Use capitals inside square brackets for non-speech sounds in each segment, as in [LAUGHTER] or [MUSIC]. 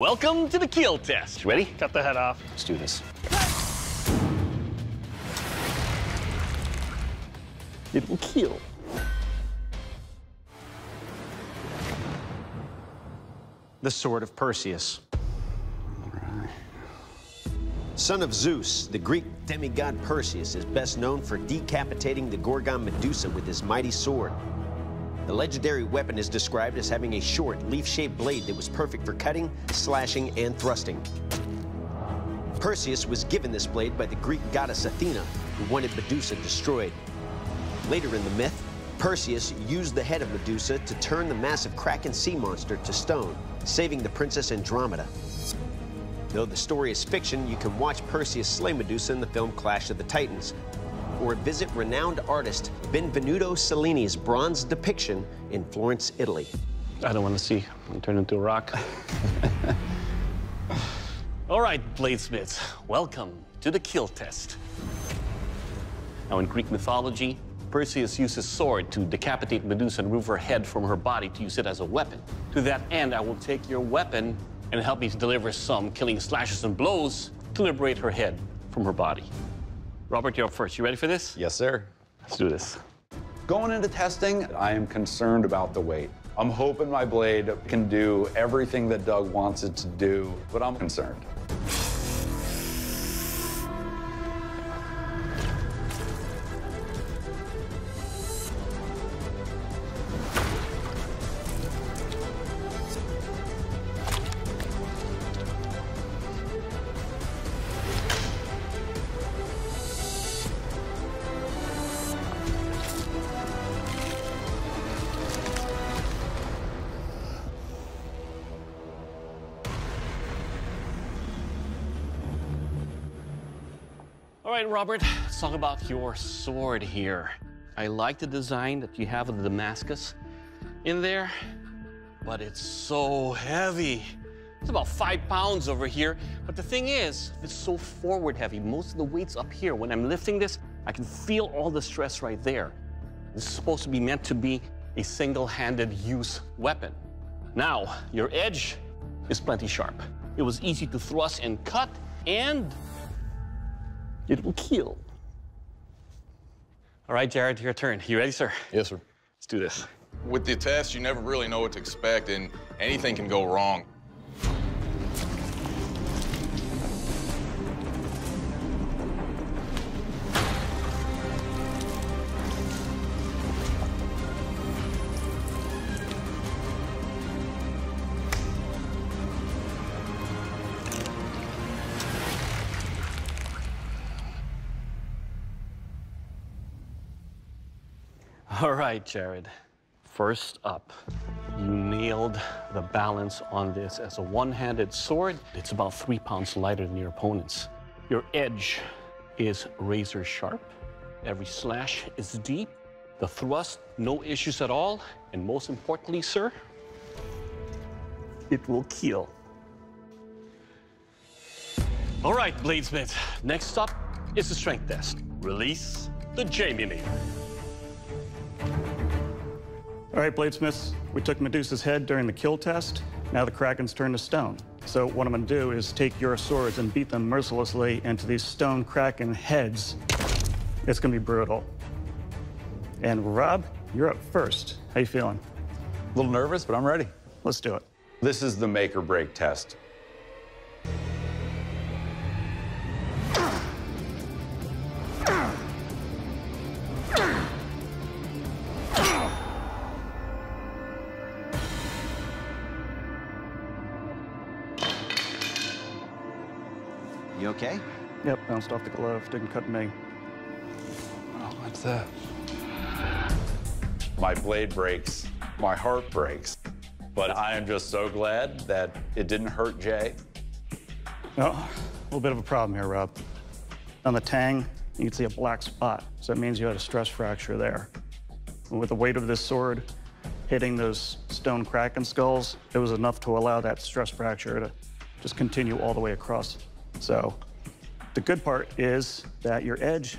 Welcome to the kill test. Ready? Cut the head off. Let's do this. It will kill. The Sword of Perseus. Son of Zeus, the Greek demigod Perseus is best known for decapitating the Gorgon Medusa with his mighty sword. The legendary weapon is described as having a short, leaf-shaped blade that was perfect for cutting, slashing, and thrusting. Perseus was given this blade by the Greek goddess Athena, who wanted Medusa destroyed. Later in the myth, Perseus used the head of Medusa to turn the massive Kraken sea monster to stone, saving the princess Andromeda. Though the story is fiction, you can watch Perseus slay Medusa in the film Clash of the Titans, or visit renowned artist Benvenuto Cellini's bronze depiction in Florence, Italy. I don't want to see. I'm turned into a rock. [LAUGHS] All right, bladesmiths, welcome to the kill test. Now, in Greek mythology, Perseus used his sword to decapitate Medusa and remove her head from her body to use it as a weapon. To that end, I will take your weapon and help me to deliver some killing slashes and blows to liberate her head from her body. Robert, you're up first. You ready for this? Yes, sir. Let's do this. Going into testing, I am concerned about the weight. I'm hoping my blade can do everything that Doug wants it to do, but I'm concerned. All right, Robert, let's talk about your sword here. I like the design that you have of the Damascus in there, but it's so heavy. It's about five pounds over here. But the thing is, it's so forward heavy. Most of the weight's up here. When I'm lifting this, I can feel all the stress right there. This is supposed to be meant to be a single-handed use weapon. Now, your edge is plenty sharp. It was easy to thrust and cut, and it will kill. All right, Jared, your turn. You ready, sir? Yes, sir. Let's do this. With the test, you never really know what to expect, and anything can go wrong. Right, Jared. First up, you nailed the balance on this. As a one-handed sword, it's about three pounds lighter than your opponent's. Your edge is razor sharp. Every slash is deep. The thrust, no issues at all. And most importantly, sir, it will kill. All right, Bladesmith. Next up is the strength test. Release the Jamie All right, bladesmiths, we took Medusa's head during the kill test. Now the Kraken's turned to stone. So what I'm gonna do is take your swords and beat them mercilessly into these stone Kraken heads. It's gonna be brutal. And Rob, you're up first. How you feeling? A little nervous, but I'm ready. Let's do it. This is the make or break test. Bounced off the glove, didn't cut me. Oh, what's that? My blade breaks, my heart breaks. But I am just so glad that it didn't hurt Jay. Oh, a little bit of a problem here, Rob. On the tang, you can see a black spot, so that means you had a stress fracture there. And with the weight of this sword hitting those stone kraken skulls, it was enough to allow that stress fracture to just continue all the way across. So the good part is that your edge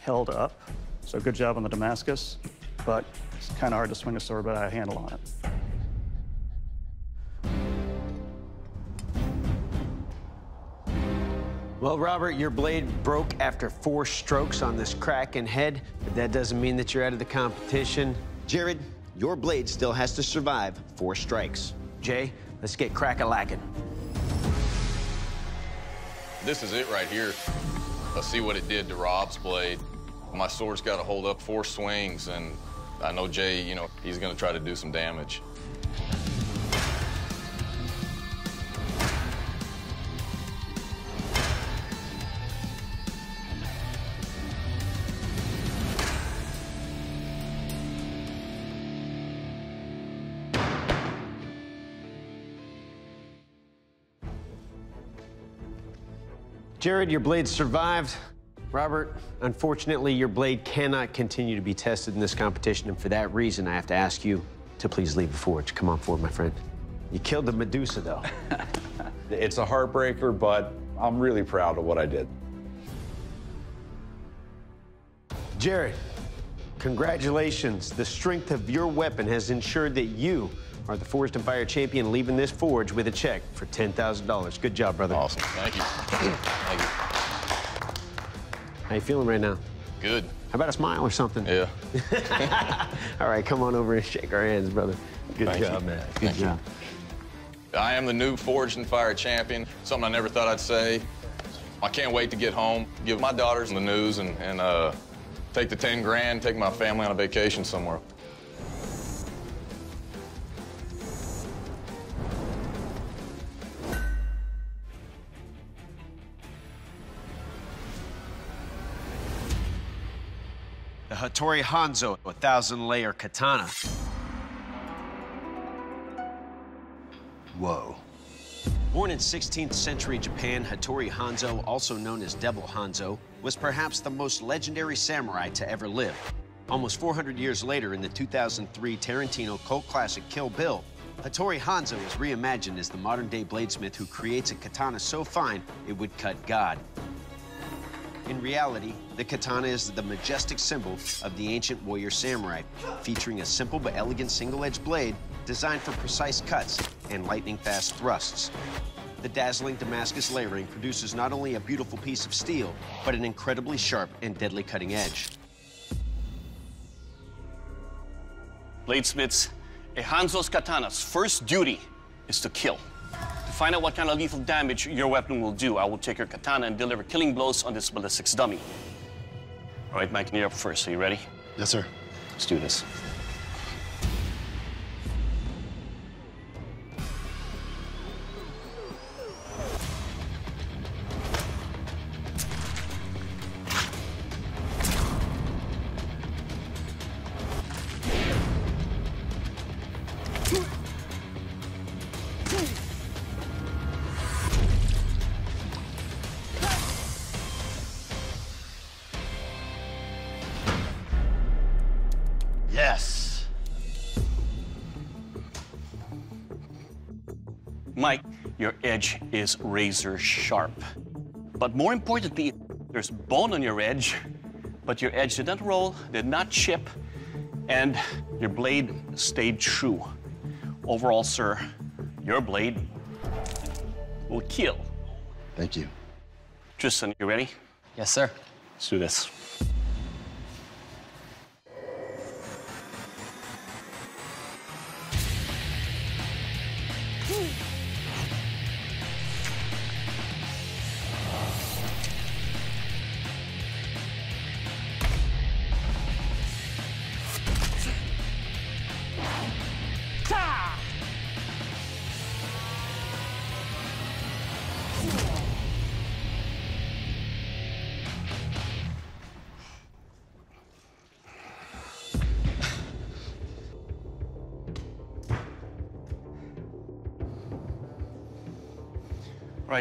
held up, so good job on the Damascus, but it's kind of hard to swing a sword without a handle on it. Well, Robert, your blade broke after four strokes on this Kraken head, but that doesn't mean that you're out of the competition. Jared, your blade still has to survive four strikes. Jay, let's get crack-a-lackin'. This is it right here. Let's see what it did to Rob's blade. My sword's got to hold up four swings, and I know Jay, you know, he's going to try to do some damage. Jared, your blade survived. Robert, unfortunately, your blade cannot continue to be tested in this competition, and for that reason, I have to ask you to please leave the forge. Come on forward, my friend. You killed the Medusa, though. [LAUGHS] It's a heartbreaker, but I'm really proud of what I did. Jared, congratulations. The strength of your weapon has ensured that you are the Forged in Fire champion, leaving this forge with a check for $10,000. Good job, brother. Awesome. Thank you. Thank you. How you feeling right now? Good. How about a smile or something? Yeah. [LAUGHS] All right, come on over and shake our hands, brother. Good Thank job, you. man. Good Thank you. job. I am the new Forged in Fire champion. Something I never thought I'd say. I can't wait to get home, give my daughters the news, and, and uh, take the 10 grand, take my family on a vacation somewhere. Hattori Hanzo, a thousand layer katana. Whoa. Born in 16th century Japan, Hattori Hanzo, also known as Devil Hanzo, was perhaps the most legendary samurai to ever live. Almost 400 years later, in the 2003 Tarantino cult classic Kill Bill, Hattori Hanzo is reimagined as the modern day bladesmith who creates a katana so fine it would cut God. In reality, the katana is the majestic symbol of the ancient warrior samurai, featuring a simple but elegant single-edged blade designed for precise cuts and lightning-fast thrusts. The dazzling Damascus layering produces not only a beautiful piece of steel, but an incredibly sharp and deadly cutting edge. Bladesmiths, a katana's first duty is to kill. To find out what kind of lethal damage your weapon will do, I will take your katana and deliver killing blows on this ballistics dummy. All right, Mike, you're up first. Are you ready? Yes, sir. Let's do this. Edge is razor sharp. But more importantly, there's bone on your edge, but your edge did not roll, did not chip, and your blade stayed true. Overall, sir, your blade will kill. Thank you. Tristan, you ready? Yes, sir. Let's do this.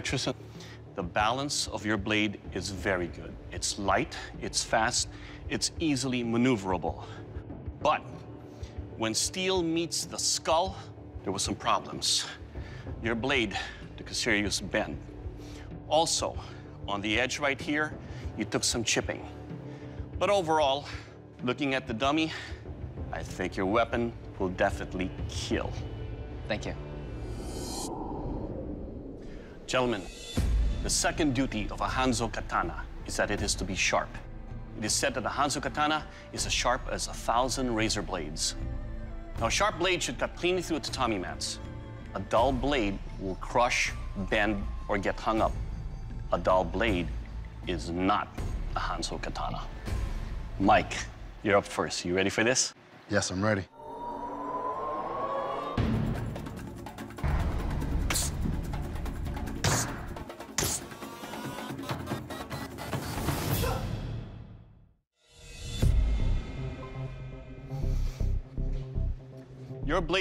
Tristan. The balance of your blade is very good. It's light, it's fast, it's easily maneuverable. But when steel meets the skull, there were some problems. Your blade took a serious bend. Also, on the edge right here, you took some chipping. But overall, looking at the dummy, I think your weapon will definitely kill. Thank you. Gentlemen, The second duty of a Hanzo katana is that it is to be sharp. It is said that a Hanzo katana is as sharp as a thousand razor blades. Now, a sharp blade should cut cleanly through tatami mats. A dull blade will crush, bend, or get hung up. A dull blade is not a Hanzo katana. Mike, you're up first. You ready for this? Yes, I'm ready.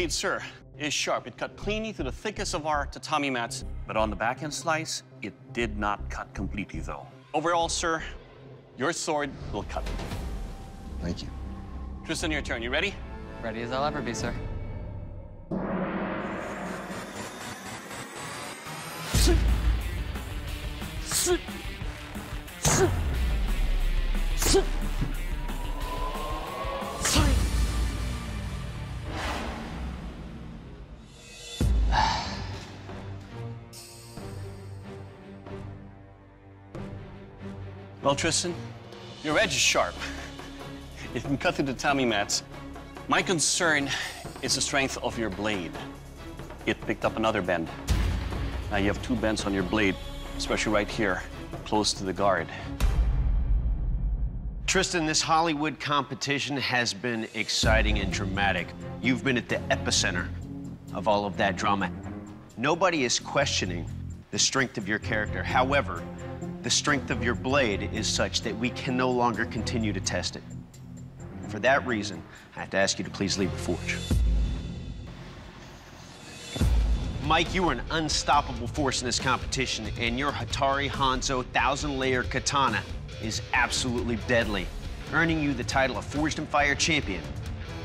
Blade, sir, is sharp. It cut cleanly through the thickest of our tatami mats, but on the backhand slice, it did not cut completely, though. Overall, sir, your sword will cut. Thank you. Tristan, your turn. You ready? Ready as I'll ever be, sir. Tristan, your edge is sharp. It can cut through the tatami mats. My concern is the strength of your blade. It picked up another bend. Now you have two bends on your blade, especially right here, close to the guard. Tristan, this Hollywood competition has been exciting and dramatic. You've been at the epicenter of all of that drama. Nobody is questioning the strength of your character. However, the strength of your blade is such that we can no longer continue to test it. For that reason, I have to ask you to please leave the forge. Mike, you are an unstoppable force in this competition, and your Hattori Hanzo thousand layer katana is absolutely deadly, earning you the title of Forged in Fire champion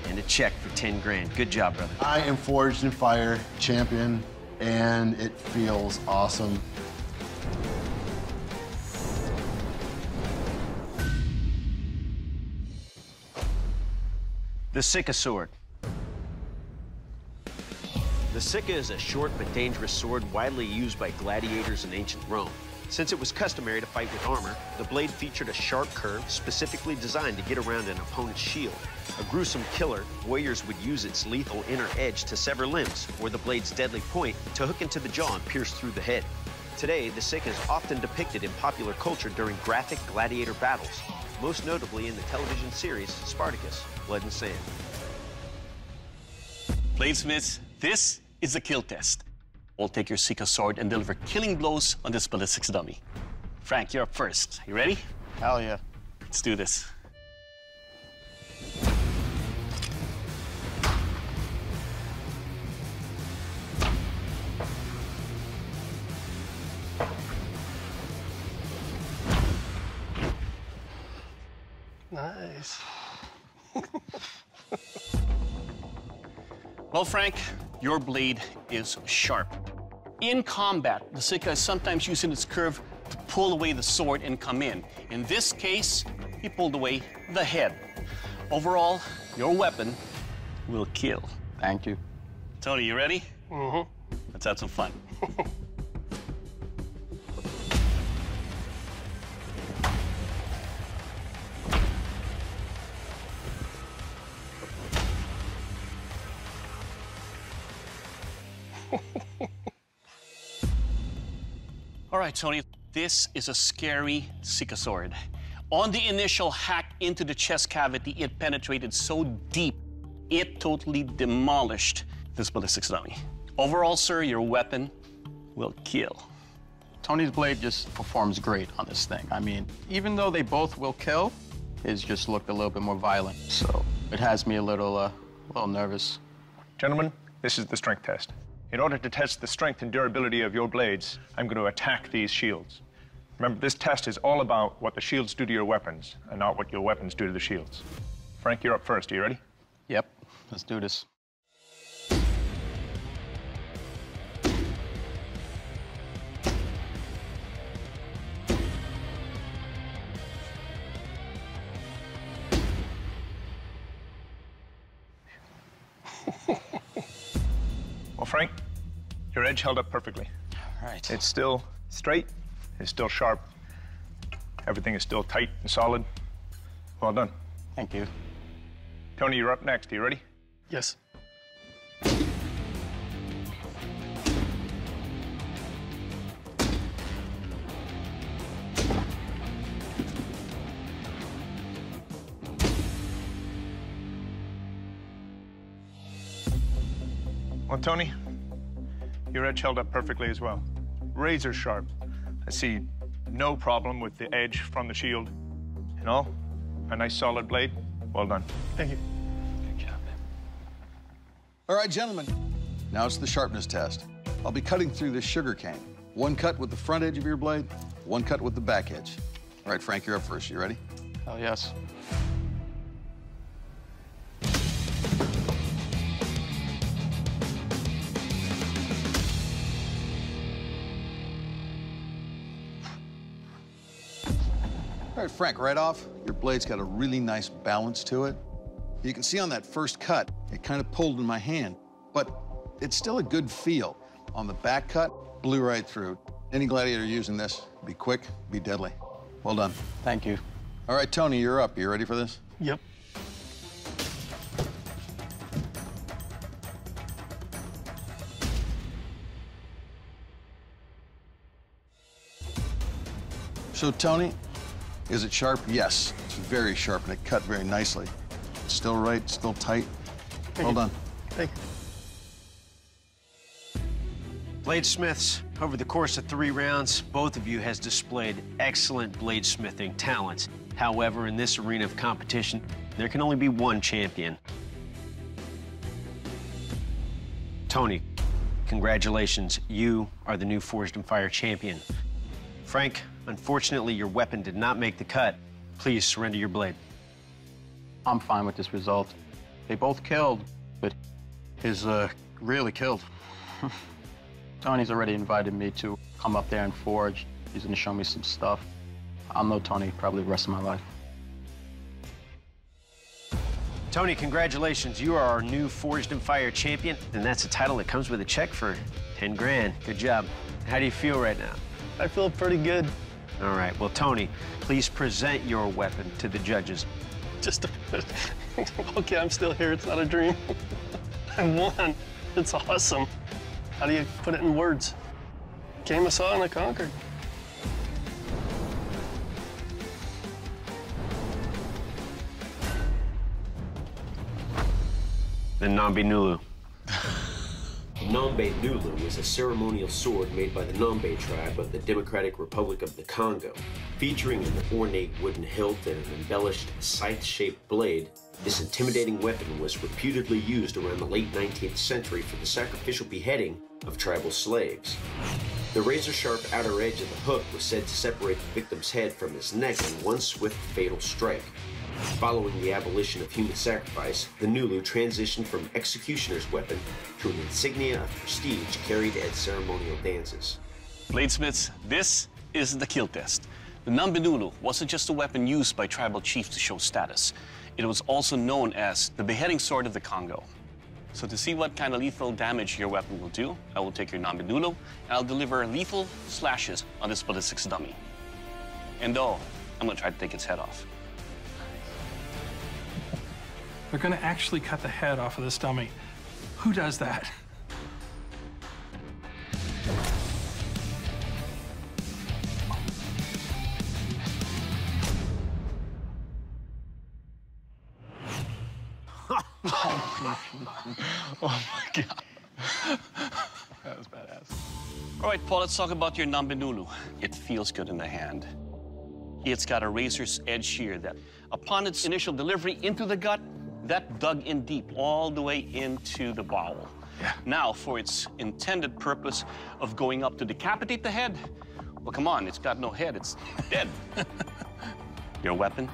and a check for 10 grand. Good job, brother. I am Forged in Fire champion, and it feels awesome. The Sica sword. The Sica is a short but dangerous sword widely used by gladiators in ancient Rome. Since it was customary to fight with armor, the blade featured a sharp curve specifically designed to get around an opponent's shield. A gruesome killer, warriors would use its lethal inner edge to sever limbs, or the blade's deadly point to hook into the jaw and pierce through the head. Today, the Sica is often depicted in popular culture during graphic gladiator battles, most notably in the television series Spartacus, Blood and Sand. Bladesmiths, this is the kill test. We'll take your Sica sword and deliver killing blows on this ballistics dummy. Frank, you're up first. You ready? Hell yeah. Let's do this. Nice. Well, Frank, your blade is sharp. In combat, the Sica is sometimes using its curve to pull away the sword and come in. In this case, he pulled away the head. Overall, your weapon will kill. Thank you. Tony, you ready? Mm-hmm. Let's have some fun. [LAUGHS] right, Tony, this is a scary Sica sword. On the initial hack into the chest cavity, it penetrated so deep, it totally demolished this ballistics dummy. Overall, sir, your weapon will kill. Tony's blade just performs great on this thing. I mean, even though they both will kill, his just looked a little bit more violent. So it has me a little, uh, a little nervous. Gentlemen, this is the strength test. In order to test the strength and durability of your blades, I'm going to attack these shields. Remember, this test is all about what the shields do to your weapons, and not what your weapons do to the shields. Frank, you're up first. Are you ready? Yep, let's do this. Your edge held up perfectly. All right. It's still straight It's still sharp. Everything is still tight and solid. Well done. Thank you. Tony, you're up next. Are you ready? Yes. Well, Tony, your edge held up perfectly as well. Razor sharp. I see no problem with the edge from the shield. You know, a nice solid blade. Well done. Thank you. Good job, man. All right, gentlemen, now it's the sharpness test. I'll be cutting through this sugar cane. One cut with the front edge of your blade, one cut with the back edge. All right, Frank, you're up first. You ready? Oh, yes. Right, Frank, right off, your blade's got a really nice balance to it. You can see on that first cut, it kind of pulled in my hand, but it's still a good feel. On the back cut, blew right through. Any gladiator using this, be quick, be deadly. Well done. Thank you. All right, Tony, you're up. You ready for this? Yep. So, Tony, is it sharp? Yes, it's very sharp, and it cut very nicely. It's still right, still tight. well done. Thank you. Bladesmiths, over the course of three rounds, both of you has displayed excellent bladesmithing talent. However, in this arena of competition, there can only be one champion. Tony, congratulations. You are the new Forged in Fire champion. Frank, unfortunately, your weapon did not make the cut. Please surrender your blade. I'm fine with this result. They both killed, but his uh, really killed. [LAUGHS] Tony's already invited me to come up there and forge. He's gonna show me some stuff. I'll know Tony probably the rest of my life. Tony, congratulations. You are our new Forged in Fire champion, and that's a title that comes with a check for 10 grand. Good job. How do you feel right now? I feel pretty good. All right, well, Tony, please present your weapon to the judges. Just a okay, I'm still here. It's not a dream. [LAUGHS] I won. It's awesome. How do you put it in words? Came, I saw, and I conquered. The Ngombe Ngulu. Ngombe Ngulu is a ceremonial sword made by the Ngombe tribe of the Democratic Republic of the Congo. Featuring an ornate wooden hilt and an embellished scythe-shaped blade, this intimidating weapon was reputedly used around the late 19th century for the sacrificial beheading of tribal slaves. The razor-sharp outer edge of the hook was said to separate the victim's head from his neck in one swift fatal strike. Following the abolition of human sacrifice, the Ngulu transitioned from executioner's weapon to an insignia of prestige carried at ceremonial dances. Bladesmiths, this is the kill test. The Ngombe Ngulu wasn't just a weapon used by tribal chiefs to show status. It was also known as the beheading sword of the Congo. So to see what kind of lethal damage your weapon will do, I will take your Ngombe Ngulu and I'll deliver lethal slashes on this ballistics dummy. And oh, I'm gonna try to take its head off. They're gonna actually cut the head off of this dummy. Who does that? [LAUGHS] oh my god. that was badass. All right, Paul, let's talk about your Ngombe Ngulu. It feels good in the hand. It's got a razor's edge shear that, upon its initial delivery into the gut, that dug in deep all the way into the bowel. Yeah. Now, for its intended purpose of going up to decapitate the head, well, come on, it's got no head, it's dead. [LAUGHS] Your weapon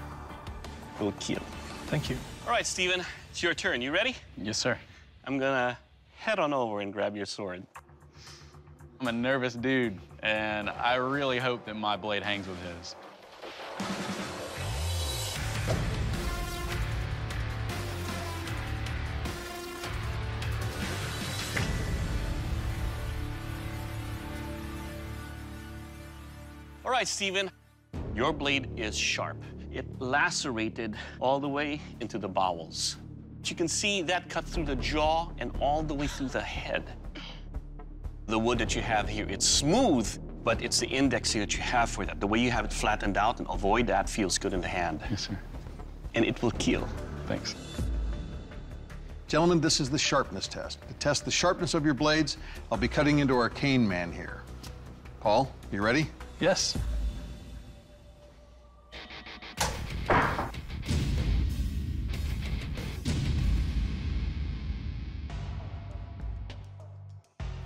will kill. Thank you. All right, Steven, it's your turn. You ready? Yes, sir. I'm gonna head on over and grab your sword. I'm a nervous dude, and I really hope that my blade hangs with his. Right, Stephen, your blade is sharp. It lacerated all the way into the bowels. You can see that cut through the jaw and all the way through the head. The wood that you have here, it's smooth, but it's the index here that you have for that. The way you have it flattened out and avoid that feels good in the hand. Yes, sir. And it will kill. Thanks. Gentlemen, this is the sharpness test. To test the sharpness of your blades, I'll be cutting into our cane man here. Paul, you ready? Yes.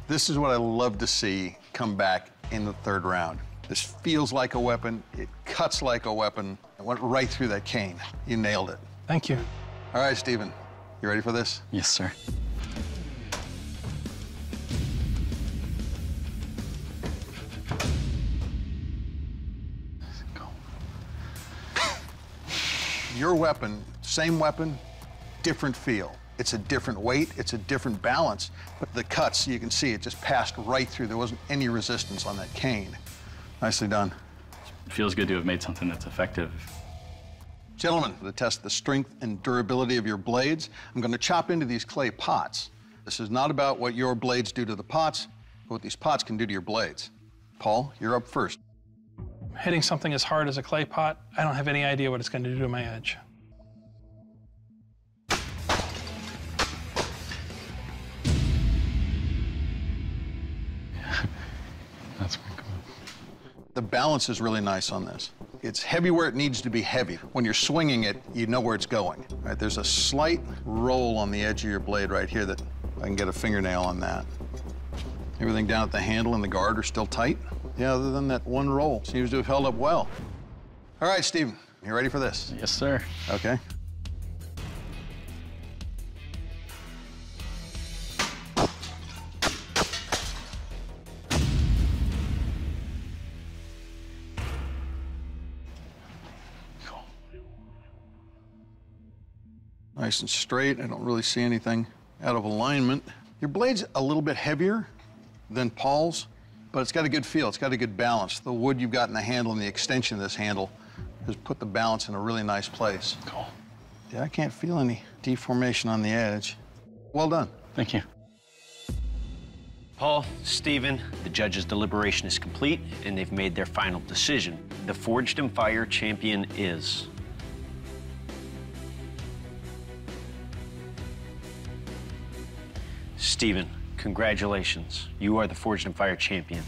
This is what I love to see come back in the third round. This feels like a weapon. It cuts like a weapon. It went right through that cane. You nailed it. Thank you. All right, Stephen, you ready for this? Yes, sir. Your weapon, same weapon, different feel. It's a different weight, it's a different balance, but the cuts, you can see it just passed right through. There wasn't any resistance on that cane. Nicely done. It feels good to have made something that's effective. Gentlemen, to test the strength and durability of your blades, I'm going to chop into these clay pots. This is not about what your blades do to the pots, but what these pots can do to your blades. Paul, you're up first. Hitting something as hard as a clay pot, I don't have any idea what it's going to do to my edge. [LAUGHS] That's The balance is really nice on this. It's heavy where it needs to be heavy. When you're swinging it, you know where it's going. Right? There's a slight roll on the edge of your blade right here that I can get a fingernail on that. Everything down at the handle and the guard are still tight. Yeah, other than that one roll, seems to have held up well. All right, Stephen, you ready for this? Yes, sir. Okay. Nice and straight. I don't really see anything out of alignment. Your blade's a little bit heavier than Paul's, but it's got a good feel. It's got a good balance. The wood you've got in the handle and the extension of this handle has put the balance in a really nice place. Cool. Yeah, I can't feel any deformation on the edge. Well done. Thank you. Paul, Stephen, the judge's deliberation is complete, and they've made their final decision. The Forged in Fire champion is. Stephen, congratulations. You are the Forged in Fire champion.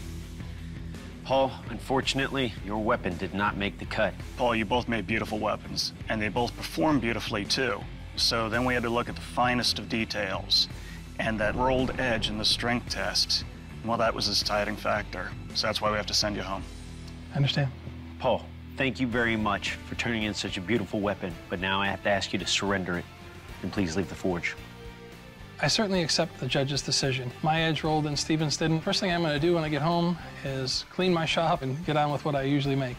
Paul, unfortunately, your weapon did not make the cut. Paul, you both made beautiful weapons, and they both performed beautifully too. So then we had to look at the finest of details, and that rolled edge in the strength test, well, that was a deciding factor. So that's why we have to send you home. I understand. Paul, thank you very much for turning in such a beautiful weapon, but now I have to ask you to surrender it, and please leave the forge. I certainly accept the judge's decision. My edge rolled and Stevens didn't. First thing I'm going to do when I get home is clean my shop and get on with what I usually make.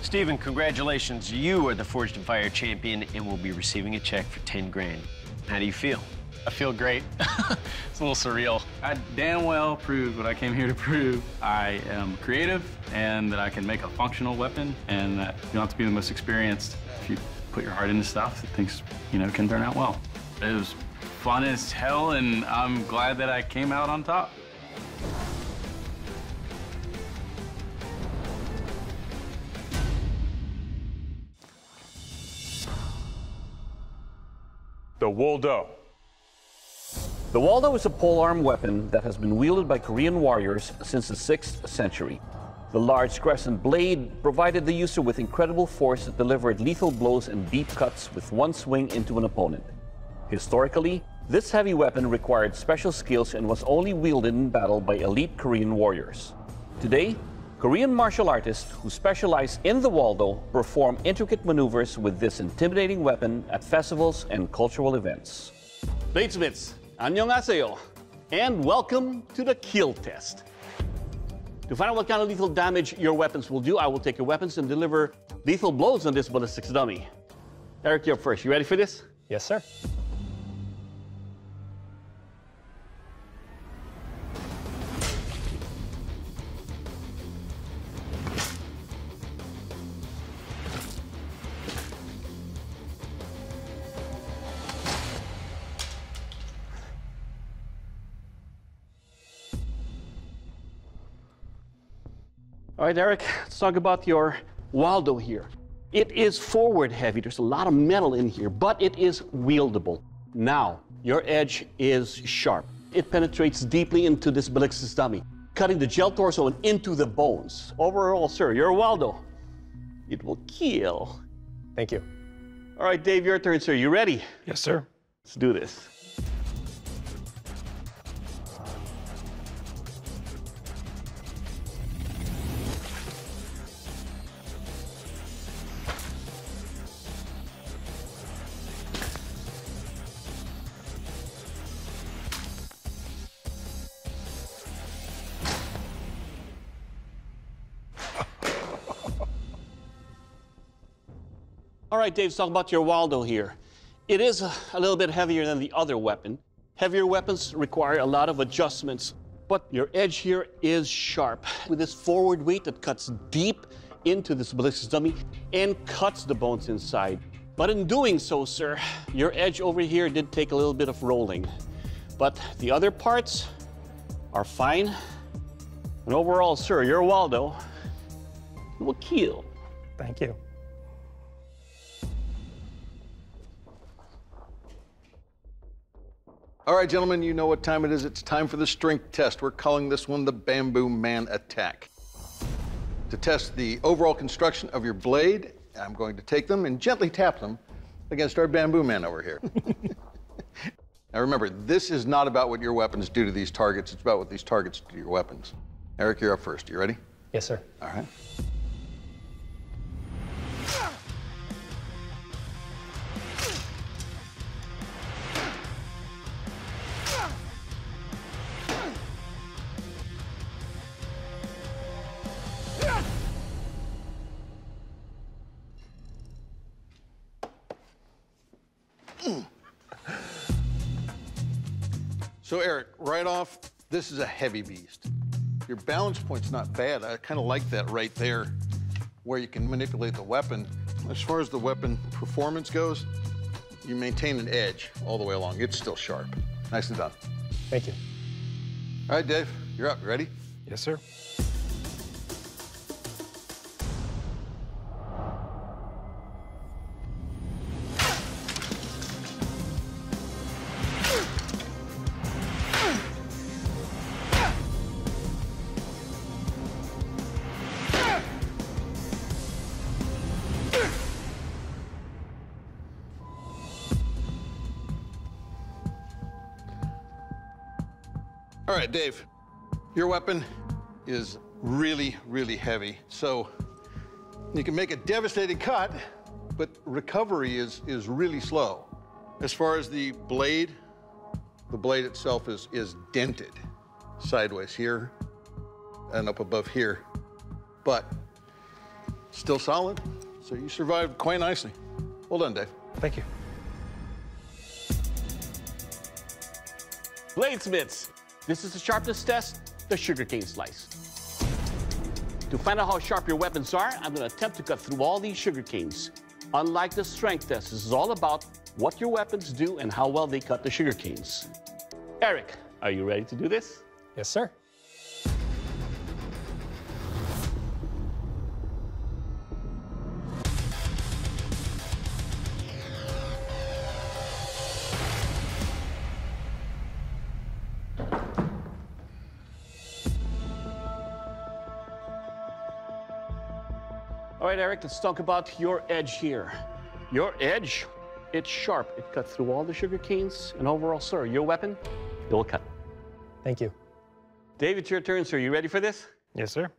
Steven, congratulations. You are the Forged in Fire champion and will be receiving a check for 10 grand. How do you feel? I feel great. [LAUGHS] it's a little surreal. I damn well proved what I came here to prove. I am creative and that I can make a functional weapon and that you don't have to be the most experienced. If you put your heart into stuff, things, you know, can turn out well. It was fun as hell and I'm glad that I came out on top. The Woldo. The Woldo is a polearm weapon that has been wielded by Korean warriors since the 6th century. The large crescent blade provided the user with incredible force that delivered lethal blows and deep cuts with one swing into an opponent. Historically, this heavy weapon required special skills and was only wielded in battle by elite Korean warriors. Today, Korean martial artists who specialize in the Woldo perform intricate maneuvers with this intimidating weapon at festivals and cultural events. Bladesmiths, 안녕하세요, and welcome to the Kill Test. To find out what kind of lethal damage your weapons will do, I will take your weapons and deliver lethal blows on this ballistics dummy. Eric, you're up first. You ready for this? Yes, sir. All right, Eric, let's talk about your Woldo here. It is forward heavy. There's a lot of metal in here, but it is wieldable. Now, your edge is sharp. It penetrates deeply into this Ballistics dummy, cutting the gel torso and into the bones. Overall, sir, your Woldo, it will kill. Thank you. All right, Dave, your turn, sir. You ready? Yes, sir. Let's do this. Right, Dave, let's talk about your Woldo here. It is a, little bit heavier than the other weapon. Heavier weapons require a lot of adjustments, but your edge here is sharp with this forward weight that cuts deep into this ballistics dummy and cuts the bones inside. But in doing so, sir, your edge over here did take a little bit of rolling. But the other parts are fine. And overall, sir, your Woldo will kill. Thank you. All right, gentlemen, you know what time it is. It's time for the strength test. We're calling this one the Bamboo Man Attack. To test the overall construction of your blade, I'm going to take them and gently tap them against our Bamboo Man over here. [LAUGHS] now remember, this is not about what your weapons do to these targets. It's about what these targets do to your weapons. Eric, you're up first. You ready? Yes, sir. All right. Mm. So, Eric, right off, this is a heavy beast. Your balance point's not bad. I kind of like that right there, where you can manipulate the weapon. As far as the weapon performance goes, you maintain an edge all the way along. It's still sharp. Nicely done. Thank you. All right, Dave, you're up. You ready? Yes, sir. Weapon is really, really heavy. So you can make a devastating cut, but recovery is, is really slow. As far as the blade, the blade itself is, is dented sideways here and up above here, but still solid. So you survived quite nicely. Well done, Dave. Thank you. Bladesmiths, this is the sharpness test, the sugarcane slice. To find out how sharp your weapons are, I'm going to attempt to cut through all these sugar canes. Unlike the strength test, this is all about what your weapons do and how well they cut the sugar canes. Eric, are you ready to do this? Yes, sir. All right, Eric, let's talk about your edge here. Your edge, it's sharp. It cuts through all the sugar canes. And overall, sir, your weapon, it will cut. Thank you. David, it's your turn, sir. You ready for this? Yes, sir.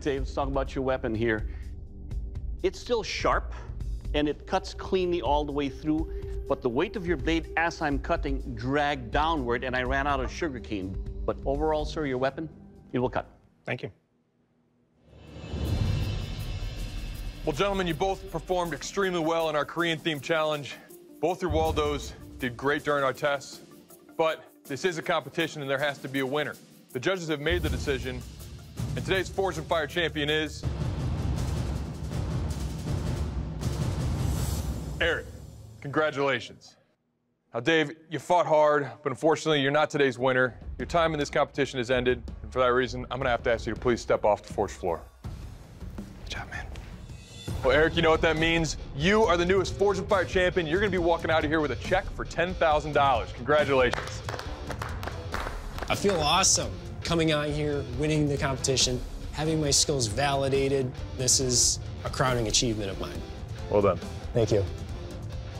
Right, Dave, let's talk about your weapon here. It's still sharp and it cuts cleanly all the way through, but the weight of your blade as I'm cutting dragged downward and I ran out of sugarcane. But overall, sir, your weapon, it will cut. Thank you. Well, gentlemen, you both performed extremely well in our Korean-themed challenge. Both your Woldos did great during our tests, but this is a competition and there has to be a winner. The judges have made the decision, and today's Forged in Fire champion is... Eric. Congratulations. Now, Dave, you fought hard, but unfortunately, you're not today's winner. Your time in this competition has ended, and for that reason, I'm gonna have to ask you to please step off the forge floor. Good job, man. Well, Eric, you know what that means. You are the newest Forged in Fire champion. You're gonna be walking out of here with a check for $10,000. Congratulations. I feel awesome coming out here, winning the competition, having my skills validated. This is a crowning achievement of mine. Well done. Thank you.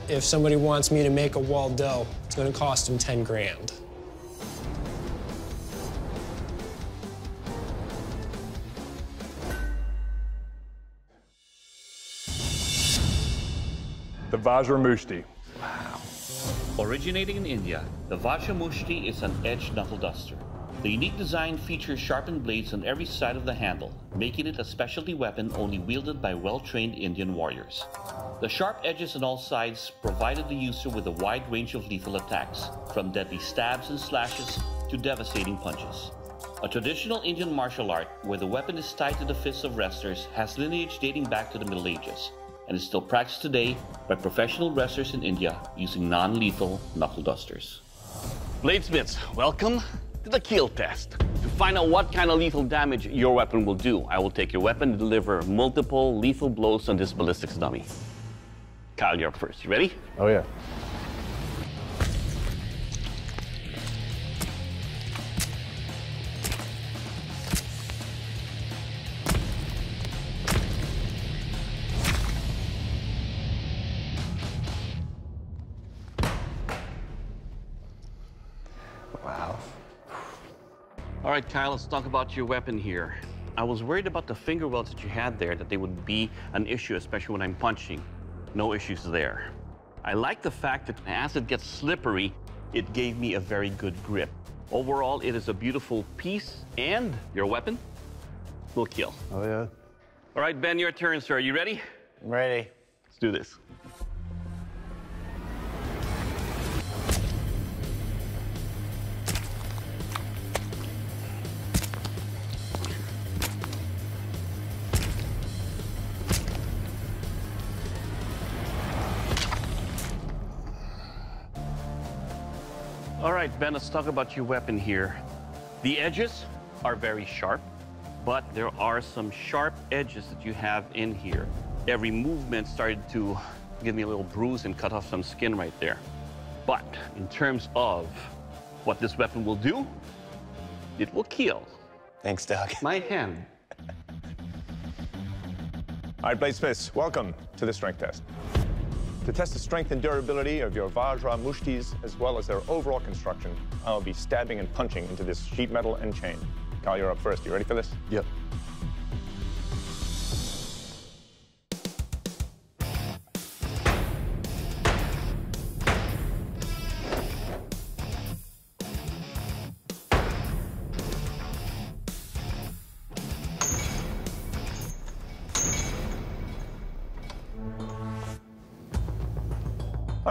If somebody wants me to make a Woldo, it's going to cost them 10 grand. The Vajramushti. Wow. Originating in India, the Vajramushti is an edge knuckle duster. The unique design features sharpened blades on every side of the handle, making it a specialty weapon only wielded by well-trained Indian warriors. The sharp edges on all sides provided the user with a wide range of lethal attacks, from deadly stabs and slashes to devastating punches. A traditional Indian martial art where the weapon is tied to the fists of wrestlers has lineage dating back to the Middle Ages and is still practiced today by professional wrestlers in India using non-lethal knuckle dusters. Bladesmiths, welcome to the kill test. To find out what kind of lethal damage your weapon will do, I will take your weapon and deliver multiple lethal blows on this ballistics dummy. Kyle, you're up first. You ready? Oh, yeah. Right, Kyle, let's talk about your weapon here. I was worried about the finger welds that you had there, that they would be an issue, especially when I'm punching. No issues there. I like the fact that as it gets slippery, it gave me a very good grip. Overall, it is a beautiful piece, and your weapon will kill. Oh, yeah. All right, Ben, your turn, sir. Are you ready? I'm ready. Let's do this. All right, Ben, let's talk about your weapon here. The edges are very sharp, but there are some sharp edges that you have in here. Every movement started to give me a little bruise and cut off some skin right there. But in terms of what this weapon will do, it will kill. Thanks, Doug. My hand. All right, Bladesmiths, welcome to the strength test. To test the strength and durability of your Vajramushtis, as well as their overall construction, I'll be stabbing and punching into this sheet metal and chain. Kyle, you're up first. You ready for this? Yep.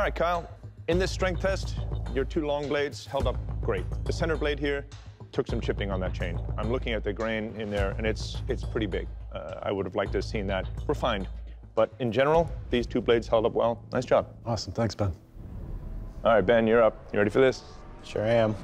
Right, Kyle. In this strength test, your two long blades held up great. The center blade here took some chipping on that chain. I'm looking at the grain in there, and it's it's pretty big. Uh, I would have liked to have seen that refined. But in general, these two blades held up well. Nice job. Awesome. Thanks, Ben. All right, Ben, you're up. You ready for this? Sure am.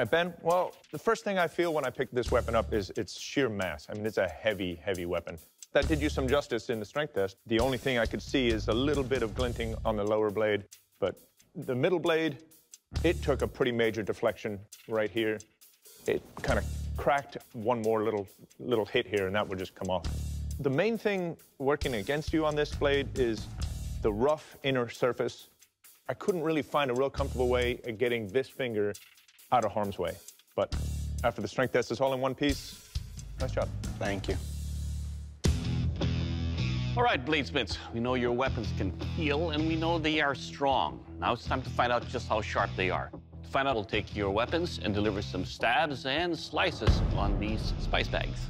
Right, Ben. Well, the first thing I feel when I pick this weapon up is its sheer mass. I mean, it's a heavy, heavy weapon. That did you some justice in the strength test. The only thing I could see is a little bit of glinting on the lower blade, but the middle blade, it took a pretty major deflection right here. It kind of cracked one more little little hit here, and that would just come off. The main thing working against you on this blade is the rough inner surface I couldn't really find a real comfortable way of getting this finger out of harm's way. But after the strength test is all in one piece, nice job. Thank you. All right, bladesmiths, we know your weapons can heal and we know they are strong. Now it's time to find out just how sharp they are. To find out, we'll take your weapons and deliver some stabs and slices on these spice bags.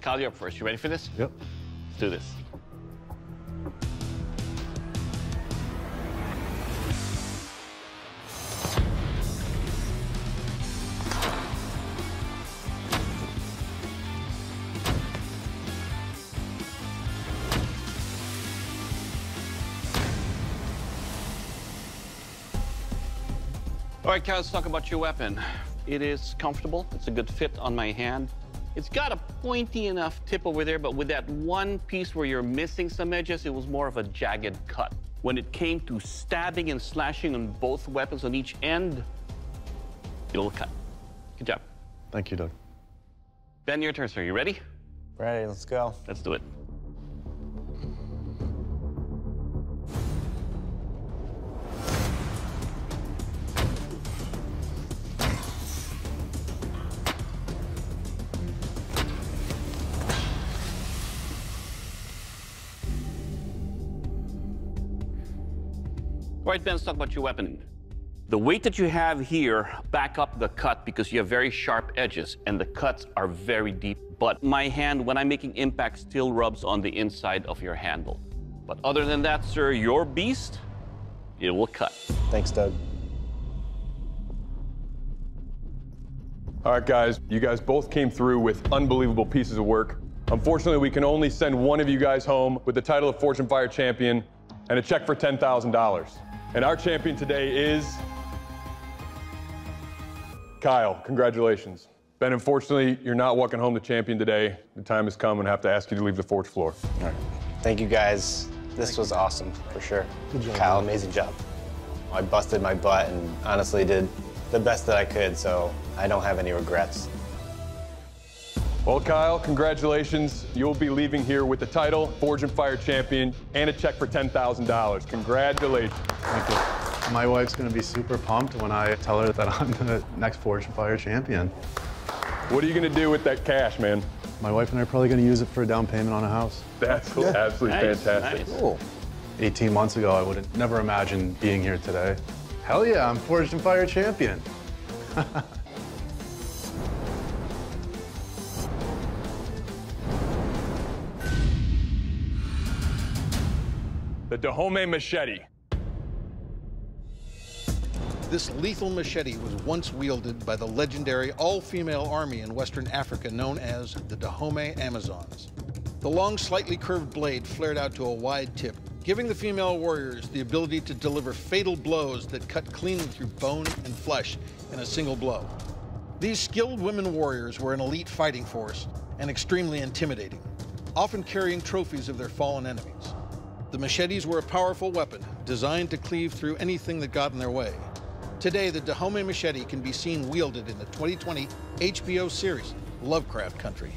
Kyle, you're up first. You ready for this? Yep. Let's do this. All right, Kyle, let's talk about your weapon. It is comfortable. It's a good fit on my hand. It's got a pointy enough tip over there, but with that one piece where you're missing some edges, it was more of a jagged cut. When it came to stabbing and slashing on both weapons on each end, it'll cut. Good job. Thank you, Doug. Ben, your turn, sir. You ready? Ready, let's go. Let's do it. Right, Ben, let's talk about your weapon. The weight that you have here back up the cut because you have very sharp edges and the cuts are very deep. But my hand, when I'm making impact, still rubs on the inside of your handle. But other than that, sir, your beast, it will cut. Thanks, Doug. All right, guys, you guys both came through with unbelievable pieces of work. Unfortunately, we can only send one of you guys home with the title of Forged in Fire Champion and a check for $10,000. And our champion today is Kyle. Congratulations. Ben, unfortunately, you're not walking home the champion today. The time has come and I have to ask you to leave the forge floor. All right. Thank you, guys. This was awesome, for sure. Good job, Kyle, man. amazing job. I busted my butt and honestly did the best that I could, so I don't have any regrets. Well, Kyle, congratulations. You'll be leaving here with the title, Forged in Fire Champion, and a check for $10,000. Congratulations. Thank you. My wife's going to be super pumped when I tell her that I'm the next Forged in Fire champion. What are you going to do with that cash, man? My wife and I are probably going to use it for a down payment on a house. That's absolutely Nice, fantastic. nice. Cool. 18 months ago, I would have never imagined being here today. Hell yeah, I'm Forged in Fire champion. [LAUGHS] The Dahomey Machete. This lethal machete was once wielded by the legendary all-female army in Western Africa known as the Dahomey Amazons. The long, slightly curved blade flared out to a wide tip, giving the female warriors the ability to deliver fatal blows that cut cleanly through bone and flesh in a single blow. These skilled women warriors were an elite fighting force and extremely intimidating, often carrying trophies of their fallen enemies. The machetes were a powerful weapon designed to cleave through anything that got in their way. Today, the Dahomey machete can be seen wielded in the 2020 HBO series Lovecraft Country.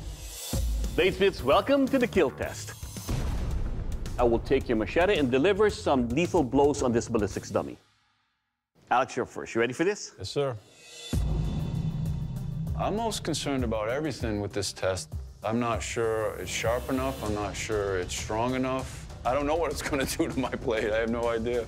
Bladesmiths, welcome to the kill test. I will take your machete and deliver some lethal blows on this ballistics dummy. Alex, you're first. You ready for this? Yes, sir. I'm most concerned about everything with this test. I'm not sure it's sharp enough. I'm not sure it's strong enough. I don't know what it's going to do to my plate. I have no idea.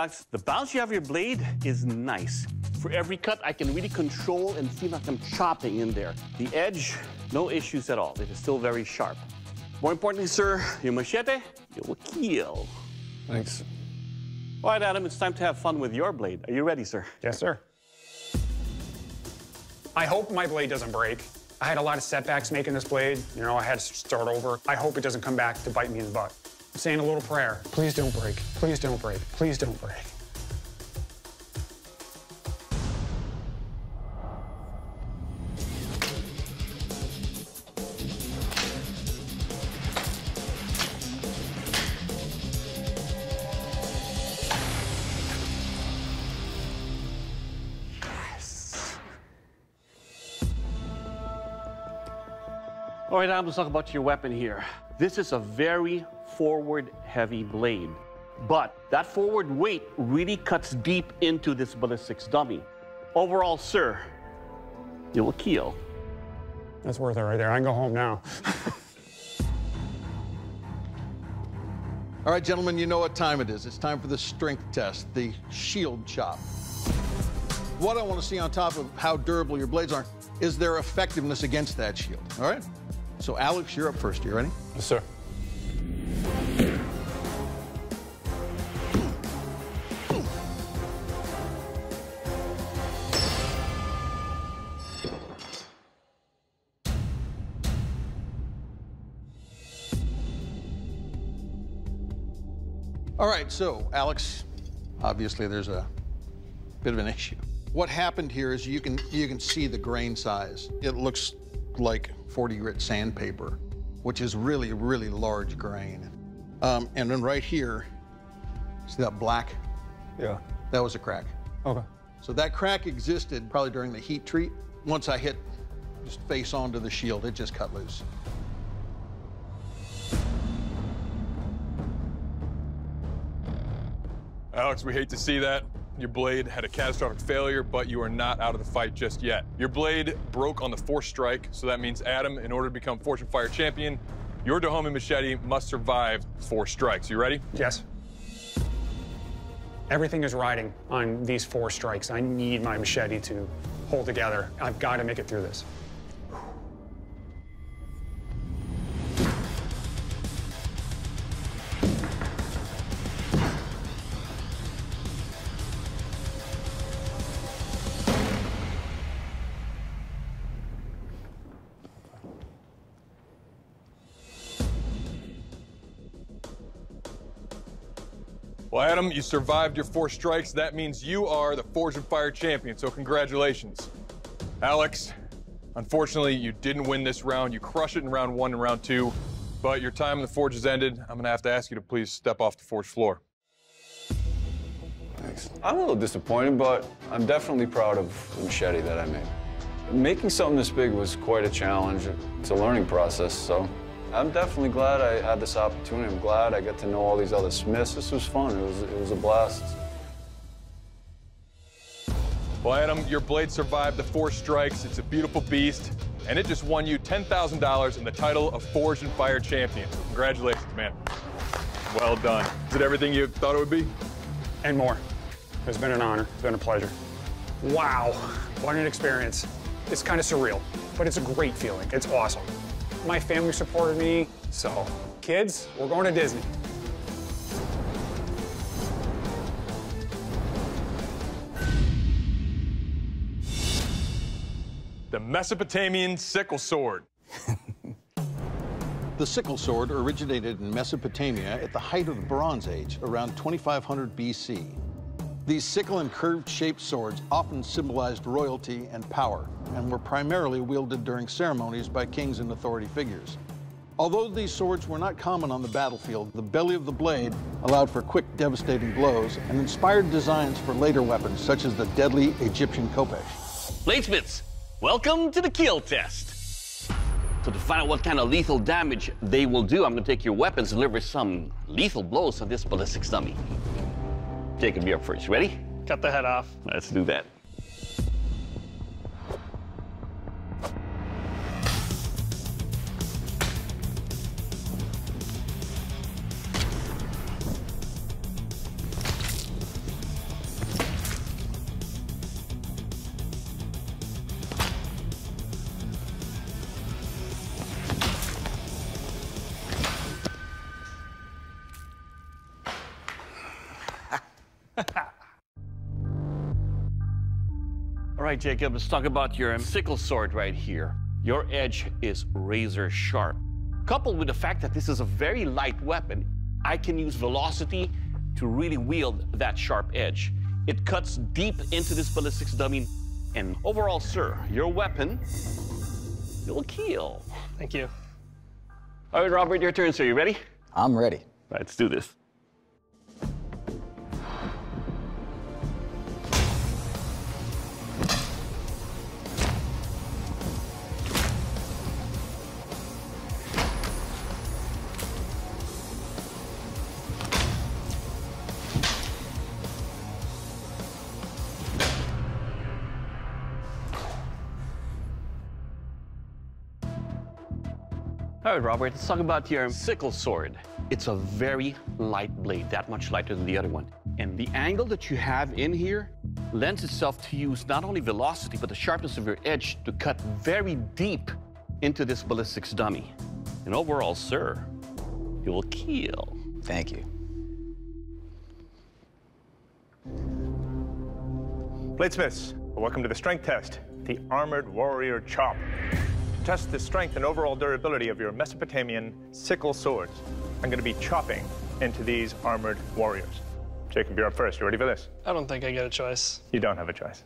Alex, the bounce you have your blade is nice. For every cut, I can really control and feel like I'm chopping in there. The edge, no issues at all. It is still very sharp. More importantly, sir, your machete, it will kill. Thanks. All right, Adam, it's time to have fun with your blade. Are you ready, sir? Yes, sir. I hope my blade doesn't break. I had a lot of setbacks making this blade. You know, I had to start over. I hope it doesn't come back to bite me in the butt saying a little prayer. Please don't break. Please don't break. Please don't break. All right, Adam, let's talk about your weapon here. This is a very forward heavy blade, but that forward weight really cuts deep into this ballistics dummy. Overall, sir, you will kill. That's worth it right there. I can go home now. All right, gentlemen, you know what time it is. It's time for the strength test, the shield chop. What I want to see on top of how durable your blades are is their effectiveness against that shield. All right? So, Alex, you're up first. You ready? Yes, sir. All right, so, Alex, obviously there's a bit of an issue. What happened here is you can you can see the grain size. It looks like 40 grit sandpaper, which is really, really large grain. Um, and then right here, see that black? Yeah. That was a crack. Okay. So that crack existed probably during the heat treat. Once I hit just face onto the shield, it just cut loose. Alex, we hate to see that. Your blade had a catastrophic failure, but you are not out of the fight just yet. Your blade broke on the fourth strike, so that means Adam, in order to become Forged in Fire champion, your Dahomey machete must survive four strikes. You ready? Yes. Everything is riding on these four strikes. I need my machete to hold together. I've got to make it through this. Well, Adam, you survived your four strikes. That means you are the Forged in Fire champion, so congratulations. Alex, unfortunately, you didn't win this round. You crushed it in round one and round two, but your time in the Forge has ended. I'm gonna have to ask you to please step off the Forge floor. Thanks. I'm a little disappointed, but I'm definitely proud of the machete that I made. Making something this big was quite a challenge. It's a learning process, so I'm definitely glad I had this opportunity. I'm glad I got to know all these other smiths. This was fun. It was, it was a blast. Well, Adam, your blade survived the four strikes. It's a beautiful beast, and it just won you $10,000 and the title of Forged in Fire champion. So congratulations, man. Well done. Is it everything you thought it would be? And more. It's been an honor. It's been a pleasure. Wow, what an experience. It's kind of surreal, but it's a great feeling. It's awesome. My family supported me, so kids, we're going to Disney. The Mesopotamian sickle sword. [LAUGHS] The sickle sword originated in Mesopotamia at the height of the Bronze Age, around 2500 BC. These sickle and curved shaped swords often symbolized royalty and power and were primarily wielded during ceremonies by kings and authority figures. Although these swords were not common on the battlefield, the belly of the blade allowed for quick, devastating blows and inspired designs for later weapons, such as the deadly Egyptian khopesh. Bladesmiths, welcome to the kill test. So to find out what kind of lethal damage they will do, I'm gonna take your weapons and deliver some lethal blows on this ballistic dummy. Jacob, you're up first. Ready? Cut the head off. Let's do that. Right, Jacob, let's talk about your sickle sword right here. Your edge is razor sharp. Coupled with the fact that this is a very light weapon, I can use velocity to really wield that sharp edge. It cuts deep into this ballistics dummy. And overall, sir, your weapon will kill. Thank you. All right, Robert, your turn, sir. You ready? I'm ready. Let's do this. All right, Robert, let's talk about your sickle sword. It's a very light blade, that much lighter than the other one. And the angle that you have in here lends itself to use not only velocity, but the sharpness of your edge to cut very deep into this ballistics dummy. And overall, sir, you will kill. Thank you. Bladesmiths, welcome to the strength test, the Armored Warrior Chop. To test the strength and overall durability of your Mesopotamian sickle swords. I'm going to be chopping into these armored warriors. Jacob, you're up first. You ready for this? I don't think I get a choice. You don't have a choice.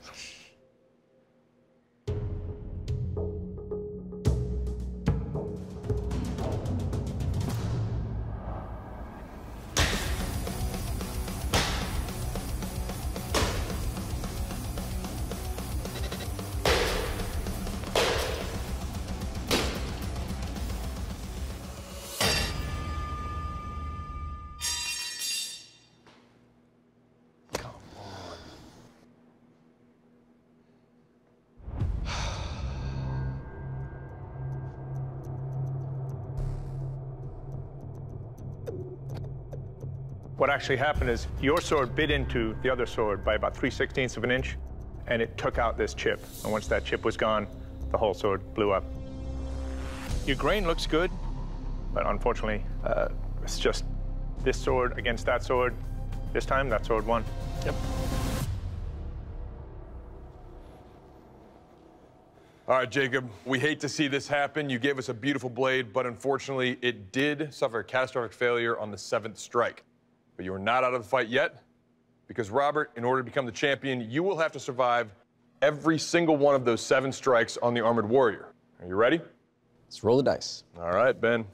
What actually happened is your sword bit into the other sword by about 3 16ths of an inch, and it took out this chip. And once that chip was gone, the whole sword blew up. Your grain looks good, but unfortunately, uh, it's just this sword against that sword. This time, that sword won. Yep. All right, Jacob, we hate to see this happen. You gave us a beautiful blade, but unfortunately, it did suffer a catastrophic failure on the seventh strike. But you are not out of the fight yet, because Robert, in order to become the champion, you will have to survive every single one of those seven strikes on the Armored Warrior. Are you ready? Let's roll the dice. All right, Ben.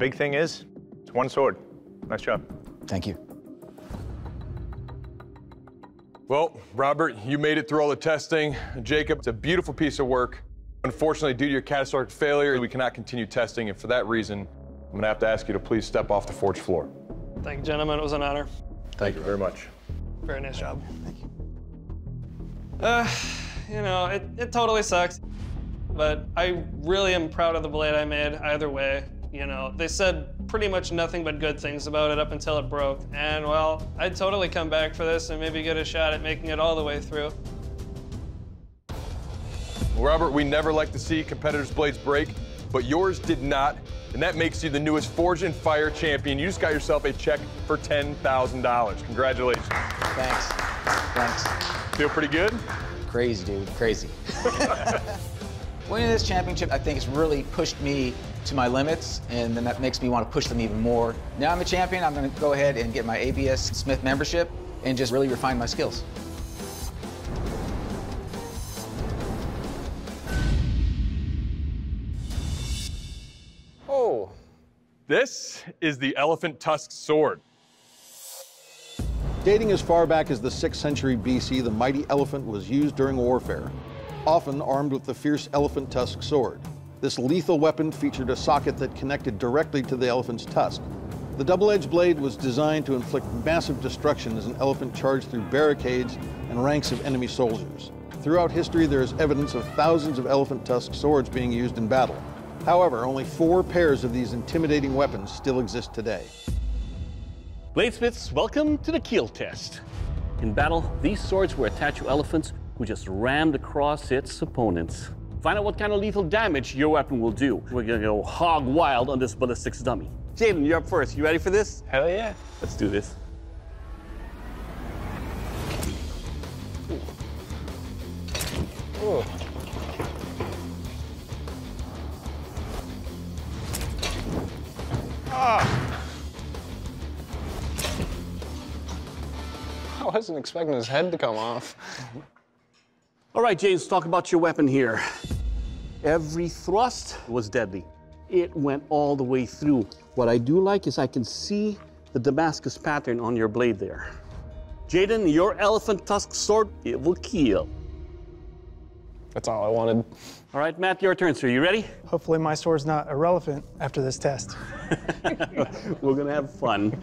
Big thing is it's one sword. Nice job. Thank you. Well, Robert, you made it through all the testing. Jacob, it's a beautiful piece of work. Unfortunately, due to your catastrophic failure, we cannot continue testing, and for that reason, I'm gonna have to ask you to please step off the forge floor. Thank you, gentlemen. It was an honor. Thank you very much. Very nice job. Thank you. Uh, you know, it, it totally sucks. But I really am proud of the blade I made either way. You know, they said pretty much nothing but good things about it up until it broke. And well, I'd totally come back for this and maybe get a shot at making it all the way through. Well, Robert, we never like to see competitors' blades break, but yours did not, and that makes you the newest Forged in Fire champion. You just got yourself a check for $10,000. Congratulations. Thanks. Thanks. Feel pretty good? Crazy, dude. Crazy. [LAUGHS] [LAUGHS] Winning this championship, I think, has really pushed me to my limits, and then that makes me want to push them even more. Now I'm a champion, I'm going to go ahead and get my ABS Smith membership and just really refine my skills. Oh. This is the elephant tusk sword. Dating as far back as the 6th century BC, the mighty elephant was used during warfare, often armed with the fierce elephant tusk sword. This lethal weapon featured a socket that connected directly to the elephant's tusk. The double-edged blade was designed to inflict massive destruction as an elephant charged through barricades and ranks of enemy soldiers. Throughout history, there is evidence of thousands of elephant tusk swords being used in battle. However, only four pairs of these intimidating weapons still exist today. Bladesmiths, welcome to the kill test. In battle, these swords were attached to elephants who just rammed across its opponents. Find out what kind of lethal damage your weapon will do. We're gonna go hog wild on this ballistics dummy. Jaden, you're up first. You ready for this? Hell yeah. Let's do this. Oh. Ah! I wasn't expecting his head to come off. [LAUGHS] All right, James, talk about your weapon here. Every thrust was deadly. It went all the way through. What I do like is I can see the Damascus pattern on your blade there. Jaden, your elephant tusk sword, it will kill. That's all I wanted. All right, Matt, your turn, sir. You ready? Hopefully my sword's not irrelevant after this test. [LAUGHS] We're gonna have fun.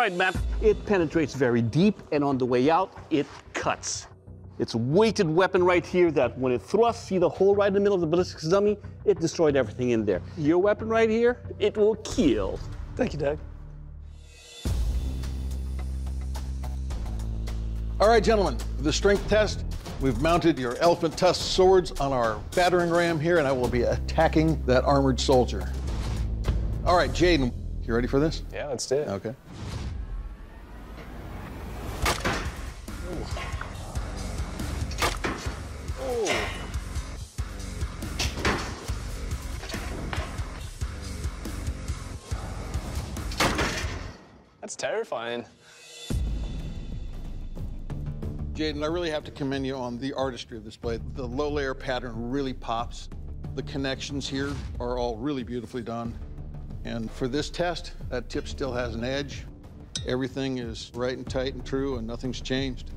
Right, Matt, it penetrates very deep, and on the way out, it cuts. It's a weighted weapon right here that when it thrusts, see the hole right in the middle of the ballistics dummy? It destroyed everything in there. Your weapon right here, it will kill. Thank you, Doug. All right, gentlemen, the strength test, we've mounted your elephant tusk swords on our battering ram here, and I will be attacking that armored soldier. All right, Jaden, you ready for this? Yeah, let's do it. Okay. That's terrifying. Jaden, I really have to commend you on the artistry of this blade. The low layer pattern really pops. The connections here are all really beautifully done. And for this test, that tip still has an edge. Everything is right and tight and true, and nothing's changed.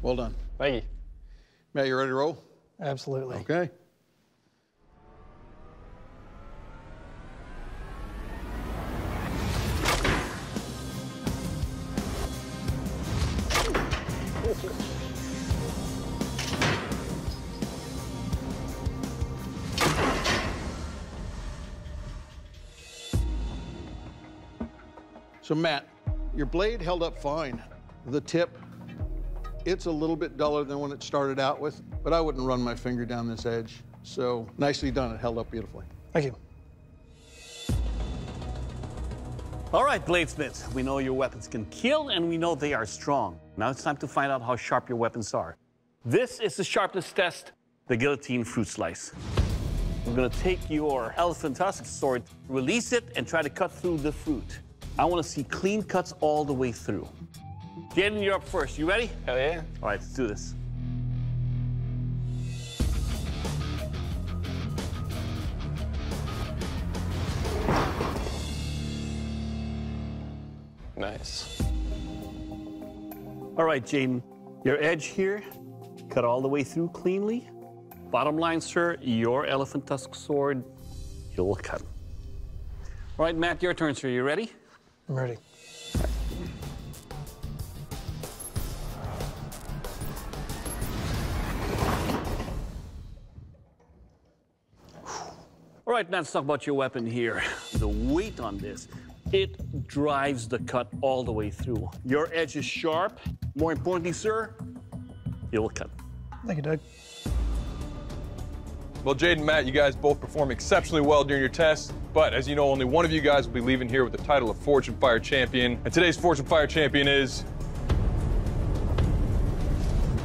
Well done. Thank you. Matt, you ready to roll? Absolutely. Okay. So Matt, your blade held up fine. The tip, it's a little bit duller than when it started out with, but I wouldn't run my finger down this edge. So nicely done, it held up beautifully. Thank you. All right, bladesmiths, we know your weapons can kill and we know they are strong. Now it's time to find out how sharp your weapons are. This is the sharpness test, the guillotine fruit slice. We're gonna take your elephant tusk sword, release it, and try to cut through the fruit. I wanna see clean cuts all the way through. Jaden, you're up first. You ready? Hell yeah. All right, let's do this. Nice. All right, Jaden, your edge here, cut all the way through cleanly. Bottom line, sir, your elephant tusk sword, you'll cut. All right, Matt, your turn, sir. You ready? I'm ready. All right, now let's talk about your weapon here. The weight on this, it drives the cut all the way through. Your edge is sharp. More importantly, sir, you'll cut. Thank you, Doug. Well, Jade and Matt, you guys both performed exceptionally well during your test, but as you know, only one of you guys will be leaving here with the title of Forged in Fire Champion. And today's Forged in Fire Champion is.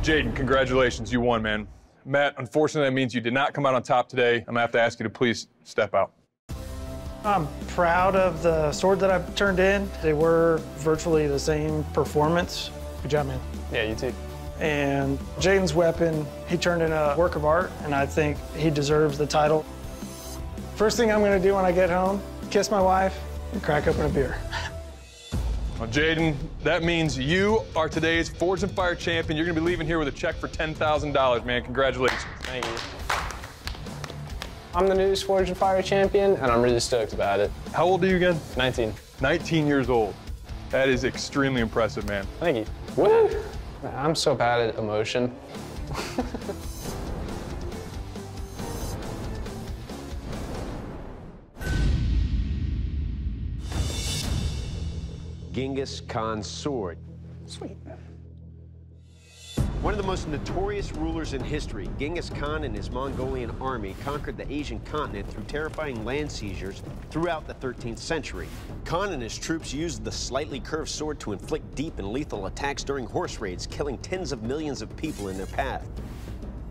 Jaden, congratulations, you won, man. Matt, unfortunately, that means you did not come out on top today. I'm gonna have to ask you to please step out. I'm proud of the sword that I turned in. They were virtually the same performance. Good job, man. Yeah, you too. And Jaden's weapon, he turned in a work of art, and I think he deserves the title. First thing I'm gonna do when I get home, kiss my wife and crack open a beer. Well, Jaden, that means you are today's Forged in Fire champion. You're gonna be leaving here with a check for $10,000, man. Congratulations. Thank you. I'm the new Forged in Fire champion, and I'm really stoked about it. How old are you again? 19. 19 years old. That is extremely impressive, man. Thank you. Woo! I'm so bad at emotion. Genghis Khan's sword. Sweet. One of the most notorious rulers in history, Genghis Khan and his Mongolian army conquered the Asian continent through terrifying land seizures throughout the 13th century. Khan and his troops used the slightly curved sword to inflict deep and lethal attacks during horse raids, killing tens of millions of people in their path.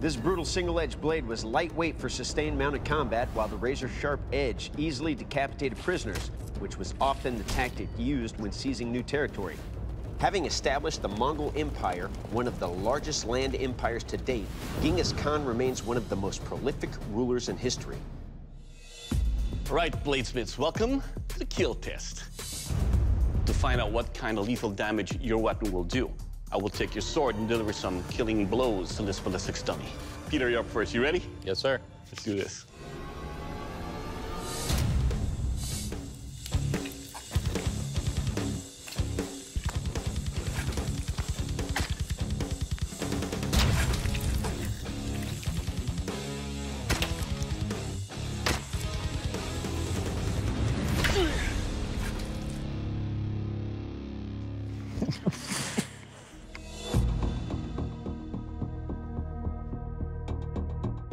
This brutal single-edged blade was lightweight for sustained mounted combat, while the razor-sharp edge easily decapitated prisoners, which was often the tactic used when seizing new territory. Having established the Mongol Empire, one of the largest land empires to date, Genghis Khan remains one of the most prolific rulers in history. All right, bladesmiths, welcome to the kill test. To find out what kind of lethal damage your weapon will do, I will take your sword and deliver some killing blows to this ballistics dummy. Peter, you're up first. You ready? Yes, sir. Let's do this.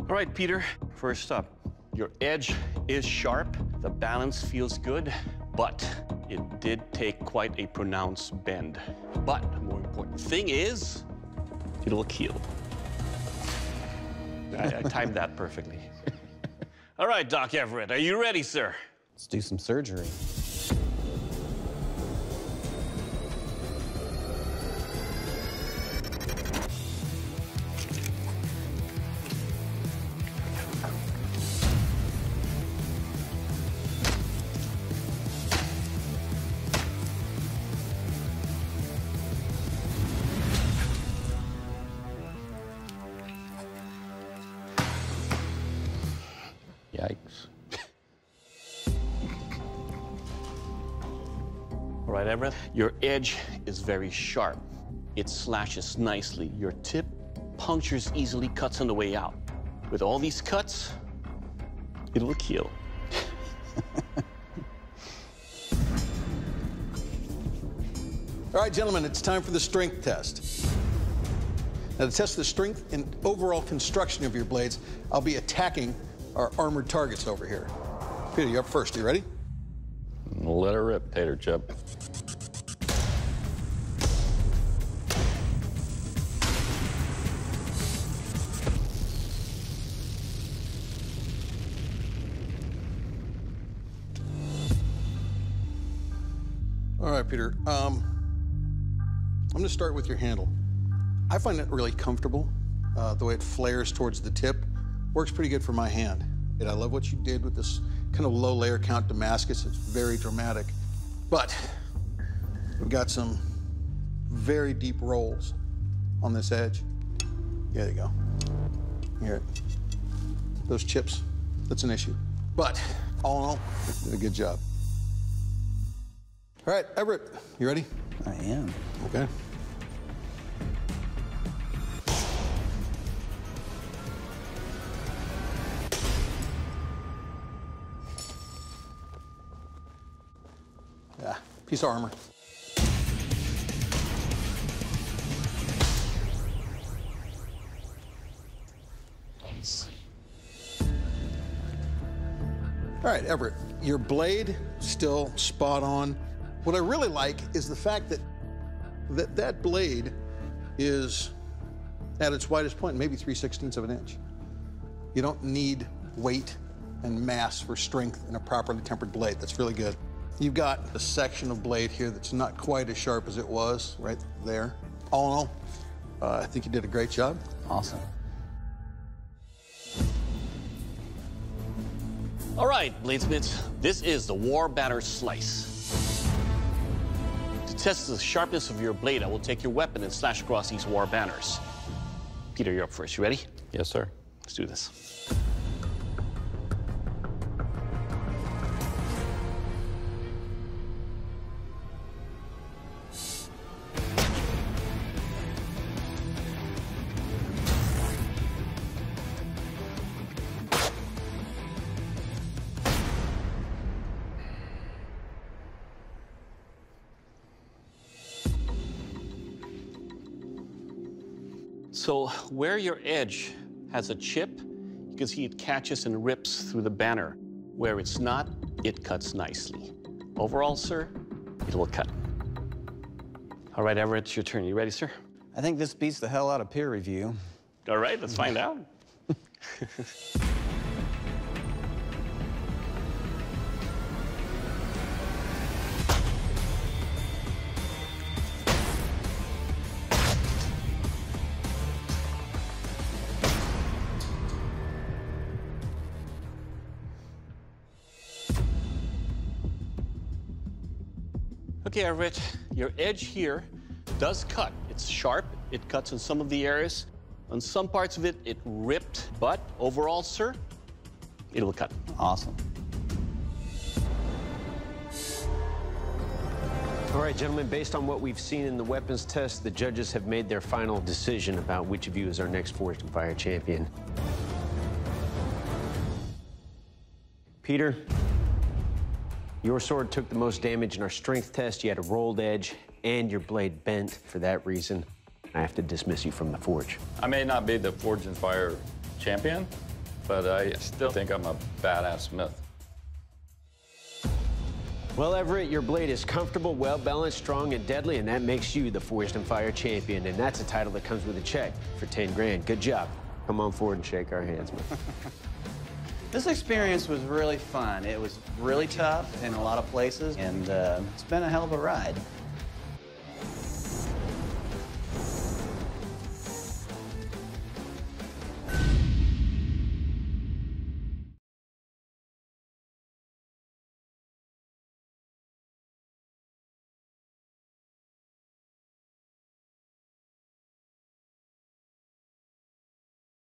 All right, Peter, first up. Your edge is sharp, the balance feels good, but it did take quite a pronounced bend. But the more important thing is, it will kill. I, I timed that perfectly. [LAUGHS] All right, Doc Everett, are you ready, sir? Let's do some surgery. Your edge is very sharp. It slashes nicely. Your tip punctures easily, cuts on the way out. With all these cuts, it will kill. [LAUGHS] All right, gentlemen, it's time for the strength test. Now, to test the strength and overall construction of your blades, I'll be attacking our armored targets over here. Peter, you're up first. Are You ready? Let her rip, Tater Chip. Right, Peter. Um, I'm going to start with your handle. I find it really comfortable. Uh, the way it flares towards the tip works pretty good for my hand. And I love what you did with this kind of low layer count Damascus. It's very dramatic. But we've got some very deep rolls on this edge. There you go. Here, those chips, that's an issue. But all in all, you did a good job. All right, Everett, you ready? I am. Okay. Yeah, piece of armor. All right, Everett, your blade still spot on. What I really like is the fact that that, that blade is at its widest point, maybe 3 16ths of an inch. You don't need weight and mass for strength in a properly tempered blade. That's really good. You've got a section of blade here that's not quite as sharp as it was right there. All in all, uh, I think you did a great job. Awesome. All right, bladesmiths, this is the War Banner Slice. To test the sharpness of your blade, I will take your weapon and slash across these war banners. Peter, you're up first. You ready? Yes, sir. Let's do this. Where your edge has a chip, you can see it catches and rips through the banner. Where it's not, it cuts nicely. Overall, sir, it will cut. All right, Everett, it's your turn. You ready, sir? I think this beats the hell out of peer review. All right, let's find out. [LAUGHS] Okay, Everett, your edge here does cut. It's sharp, it cuts in some of the areas. On some parts of it, it ripped, but overall, sir, it'll cut. Awesome. All right, gentlemen, based on what we've seen in the weapons test, the judges have made their final decision about which of you is our next Forged in Fire champion. Peter, your sword took the most damage in our strength test. You had a rolled edge and your blade bent. For that reason, I have to dismiss you from the forge. I may not be the Forged in Fire champion, but I still think I'm a badass smith. Well, Everett, your blade is comfortable, well balanced, strong, and deadly, and that makes you the Forged in Fire champion. And that's a title that comes with a check for 10 grand. Good job. Come on forward and shake our hands, man. [LAUGHS] This experience was really fun. It was really tough in a lot of places, and uh, it's been a hell of a ride.